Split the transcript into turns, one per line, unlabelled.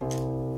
you